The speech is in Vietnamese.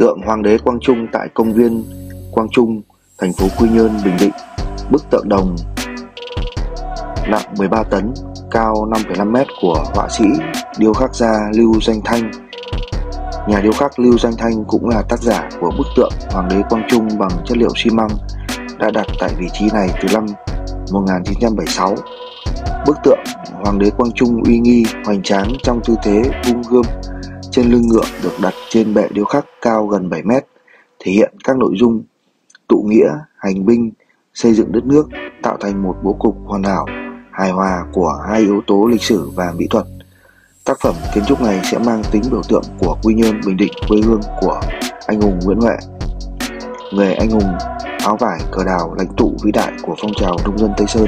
Tượng Hoàng đế Quang Trung tại công viên Quang Trung, thành phố Quy Nhơn, Bình Định. Bức tượng đồng nặng 13 tấn, cao 5,5 mét của họa sĩ điêu khắc gia Lưu Danh Thanh. Nhà điêu khắc Lưu Danh Thanh cũng là tác giả của bức tượng Hoàng đế Quang Trung bằng chất liệu xi măng đã đặt tại vị trí này từ năm 1976. Bức tượng Hoàng đế Quang Trung uy nghi, hoành tráng trong tư thế vung gươm trên lưng ngựa được đặt trên bệ điêu khắc cao gần 7 mét, thể hiện các nội dung tụ nghĩa, hành binh, xây dựng đất nước tạo thành một bố cục hoàn hảo, hài hòa của hai yếu tố lịch sử và mỹ thuật. Tác phẩm kiến trúc này sẽ mang tính biểu tượng của Quy Nhơn, Bình Định, quê hương của anh hùng Nguyễn Huệ. Người anh hùng áo vải cờ đào lãnh tụ vĩ đại của phong trào nông dân Tây Sơn.